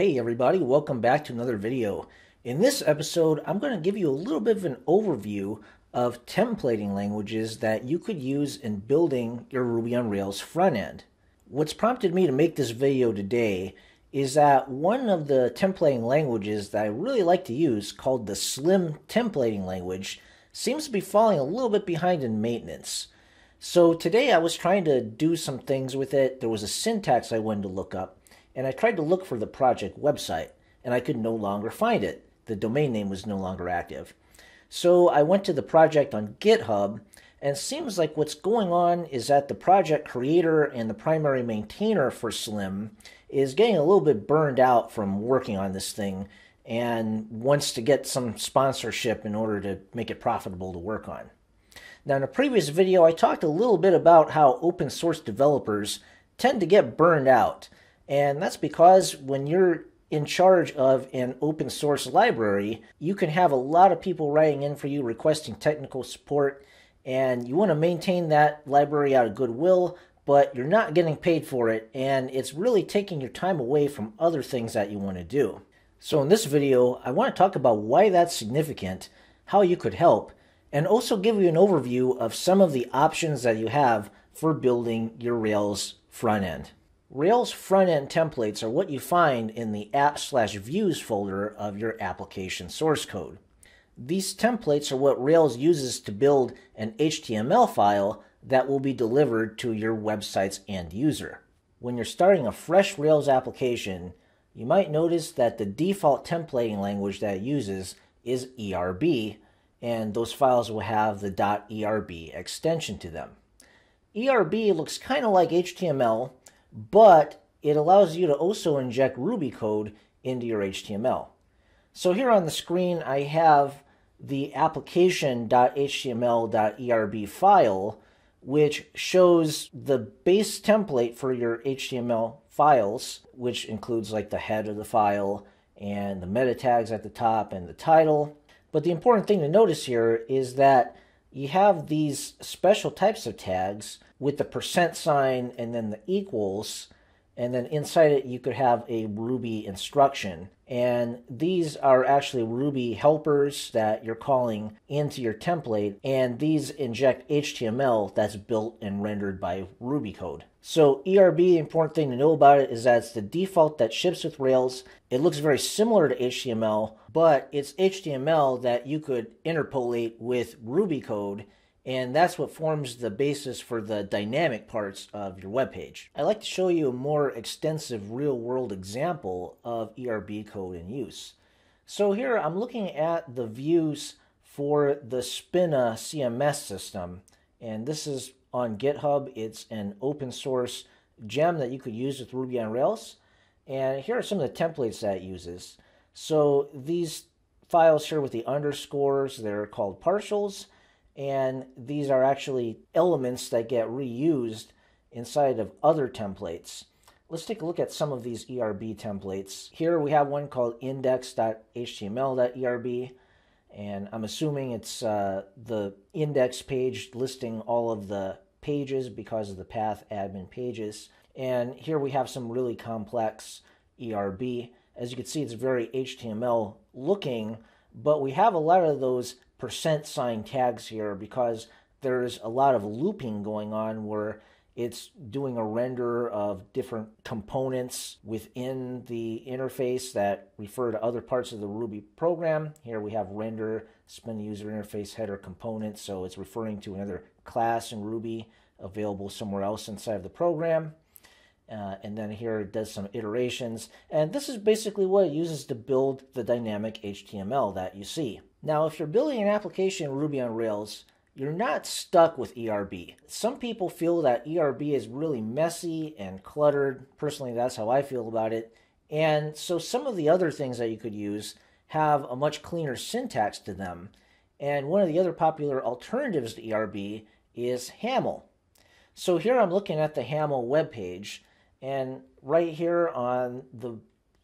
Hey everybody, welcome back to another video. In this episode, I'm going to give you a little bit of an overview of templating languages that you could use in building your Ruby on Rails front end. What's prompted me to make this video today is that one of the templating languages that I really like to use, called the Slim templating language, seems to be falling a little bit behind in maintenance. So today I was trying to do some things with it. There was a syntax I wanted to look up, and I tried to look for the project website, and I could no longer find it. The domain name was no longer active. So I went to the project on GitHub, and seems like what's going on is that the project creator and the primary maintainer for Slim is getting a little bit burned out from working on this thing and wants to get some sponsorship in order to make it profitable to work on. Now, in a previous video, I talked a little bit about how open source developers tend to get burned out. And that's because when you're in charge of an open source library, you can have a lot of people writing in for you requesting technical support, and you want to maintain that library out of goodwill, but you're not getting paid for it, and it's really taking your time away from other things that you want to do. So in this video, I want to talk about why that's significant, how you could help, and also give you an overview of some of the options that you have for building your Rails front end. Rails front end templates are what you find in the app slash views folder of your application source code. These templates are what Rails uses to build an HTML file that will be delivered to your website's end user. When you're starting a fresh Rails application, you might notice that the default templating language that it uses is ERB, and those files will have the .erb extension to them. ERB looks kind of like HTML, but it allows you to also inject Ruby code into your HTML. So here on the screen, I have the application.html.erb file, which shows the base template for your HTML files, which includes like the head of the file and the meta tags at the top and the title. But the important thing to notice here is that you have these special types of tags with the percent sign and then the equals and then inside it you could have a Ruby instruction. And these are actually Ruby helpers that you're calling into your template, and these inject HTML that's built and rendered by Ruby code. So ERB, the important thing to know about it is that it's the default that ships with Rails. It looks very similar to HTML, but it's HTML that you could interpolate with Ruby code and that's what forms the basis for the dynamic parts of your web page. I'd like to show you a more extensive real-world example of ERB code in use. So here I'm looking at the views for the Spina CMS system, and this is on GitHub. It's an open source gem that you could use with Ruby on Rails. And here are some of the templates that it uses. So these files here with the underscores, they're called partials and these are actually elements that get reused inside of other templates. Let's take a look at some of these ERB templates. Here we have one called index.html.erb, and I'm assuming it's uh, the index page listing all of the pages because of the path admin pages. And here we have some really complex ERB. As you can see, it's very HTML looking, but we have a lot of those percent sign tags here because there's a lot of looping going on where it's doing a render of different components within the interface that refer to other parts of the Ruby program. Here we have render Spina user interface header component, so it's referring to another class in Ruby available somewhere else inside of the program. Uh, and then here it does some iterations. And this is basically what it uses to build the dynamic HTML that you see. Now, if you're building an application in Ruby on Rails, you're not stuck with ERB. Some people feel that ERB is really messy and cluttered. Personally, that's how I feel about it. And so some of the other things that you could use have a much cleaner syntax to them. And one of the other popular alternatives to ERB is Haml. So here I'm looking at the Haml web page, and right here on the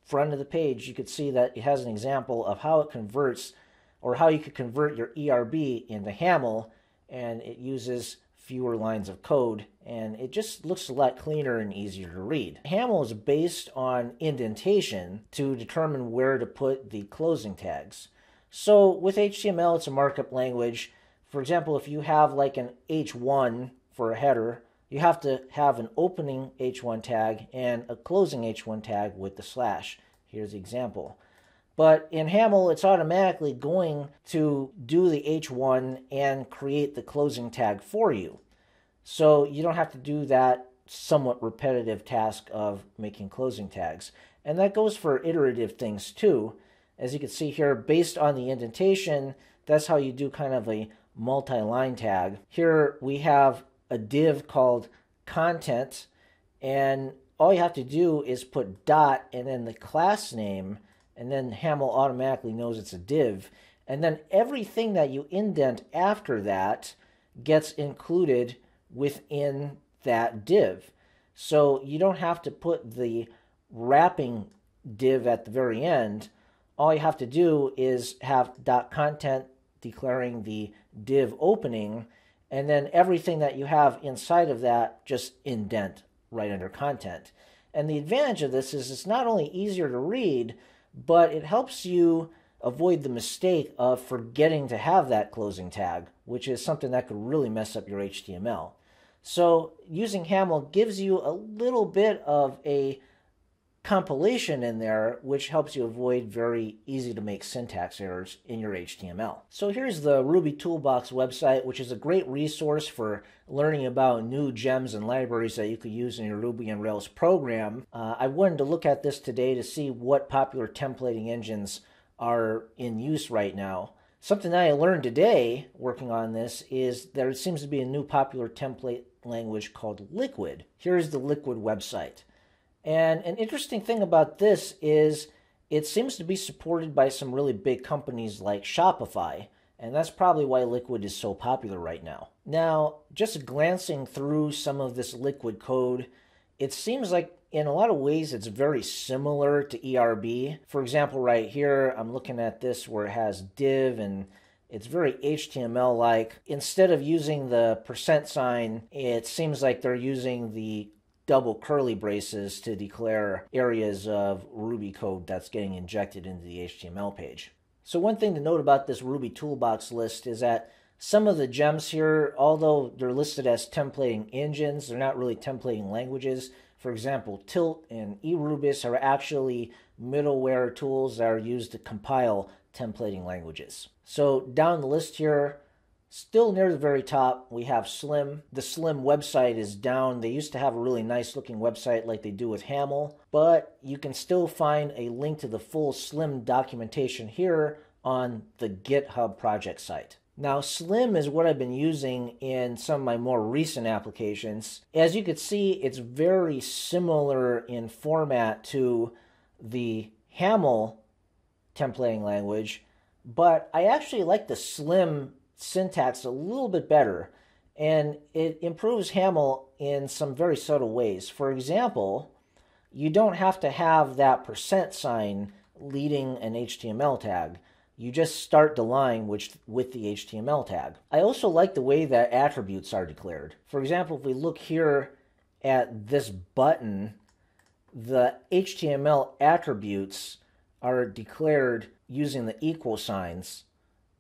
front of the page, you could see that it has an example of how it converts or how you could convert your ERB into Haml, and it uses fewer lines of code, and it just looks a lot cleaner and easier to read. Haml is based on indentation to determine where to put the closing tags. So with HTML, it's a markup language. For example, if you have like an H1 for a header, you have to have an opening H1 tag and a closing H1 tag with the slash. Here's the example. But in Haml, it's automatically going to do the H1 and create the closing tag for you. So you don't have to do that somewhat repetitive task of making closing tags. And that goes for iterative things too. As you can see here, based on the indentation, that's how you do kind of a multi-line tag. Here we have a div called content, and all you have to do is put dot and then the class name and then Haml automatically knows it's a div. And then everything that you indent after that gets included within that div. So you don't have to put the wrapping div at the very end. All you have to do is have dot content declaring the div opening, and then everything that you have inside of that just indent right under content. And the advantage of this is it's not only easier to read, but it helps you avoid the mistake of forgetting to have that closing tag, which is something that could really mess up your HTML. So using Haml gives you a little bit of a compilation in there, which helps you avoid very easy to make syntax errors in your HTML. So here's the Ruby Toolbox website, which is a great resource for learning about new gems and libraries that you could use in your Ruby on Rails program. Uh, I wanted to look at this today to see what popular templating engines are in use right now. Something I learned today working on this is there seems to be a new popular template language called Liquid. Here's the Liquid website. And an interesting thing about this is it seems to be supported by some really big companies like Shopify, and that's probably why Liquid is so popular right now. Now, just glancing through some of this Liquid code, it seems like in a lot of ways it's very similar to ERB. For example, right here, I'm looking at this where it has div and it's very HTML like. Instead of using the percent sign, it seems like they're using the double curly braces to declare areas of Ruby code that's getting injected into the HTML page. So one thing to note about this Ruby toolbox list is that some of the gems here, although they're listed as templating engines, they're not really templating languages. For example, Tilt and Erubis are actually middleware tools that are used to compile templating languages. So down the list here, Still near the very top, we have Slim. The Slim website is down. They used to have a really nice looking website like they do with Haml, but you can still find a link to the full Slim documentation here on the GitHub project site. Now, Slim is what I've been using in some of my more recent applications. As you can see, it's very similar in format to the Haml templating language, but I actually like the Slim syntax a little bit better, and it improves Haml in some very subtle ways. For example, you don't have to have that percent sign leading an HTML tag. You just start the line which, with the HTML tag. I also like the way that attributes are declared. For example, if we look here at this button, the HTML attributes are declared using the equal signs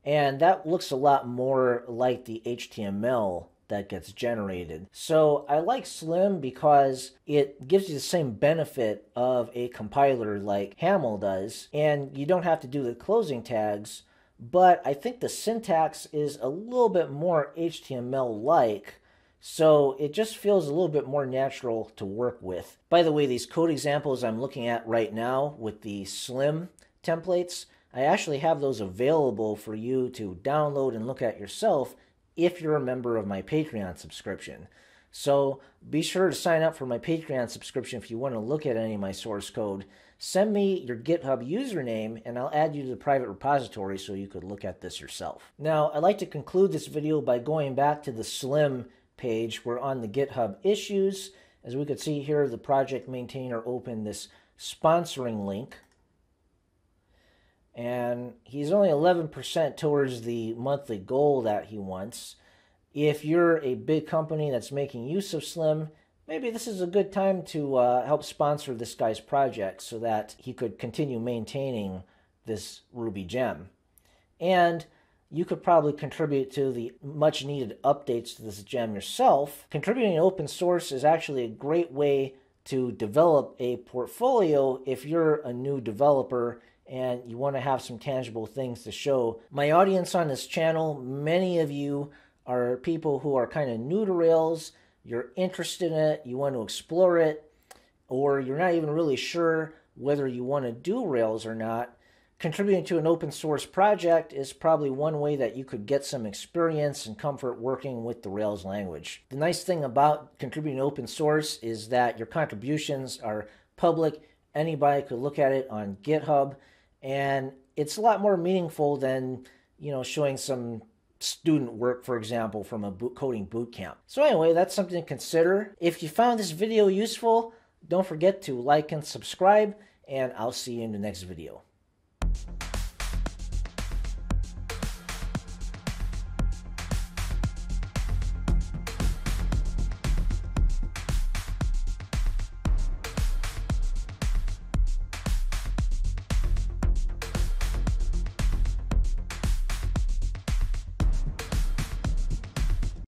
and that looks a lot more like the HTML that gets generated. So I like Slim because it gives you the same benefit of a compiler like Haml does, and you don't have to do the closing tags. But I think the syntax is a little bit more HTML like, so it just feels a little bit more natural to work with. By the way, these code examples I'm looking at right now with the Slim templates, I actually have those available for you to download and look at yourself if you're a member of my Patreon subscription. So be sure to sign up for my Patreon subscription if you want to look at any of my source code. Send me your GitHub username and I'll add you to the private repository so you could look at this yourself. Now, I'd like to conclude this video by going back to the Slim page. We're on the GitHub issues. As we could see here, the project maintainer opened this sponsoring link and he's only 11% towards the monthly goal that he wants. If you're a big company that's making use of Slim, maybe this is a good time to uh, help sponsor this guy's project so that he could continue maintaining this Ruby gem. And you could probably contribute to the much needed updates to this gem yourself. Contributing to open source is actually a great way to develop a portfolio if you're a new developer and you want to have some tangible things to show. My audience on this channel, many of you are people who are kind of new to Rails, you're interested in it, you want to explore it, or you're not even really sure whether you want to do Rails or not. Contributing to an open source project is probably one way that you could get some experience and comfort working with the Rails language. The nice thing about contributing open source is that your contributions are public. Anybody could look at it on GitHub, and it's a lot more meaningful than you know showing some student work, for example, from a boot coding boot camp. So anyway, that's something to consider. If you found this video useful, don't forget to like and subscribe, and I'll see you in the next video.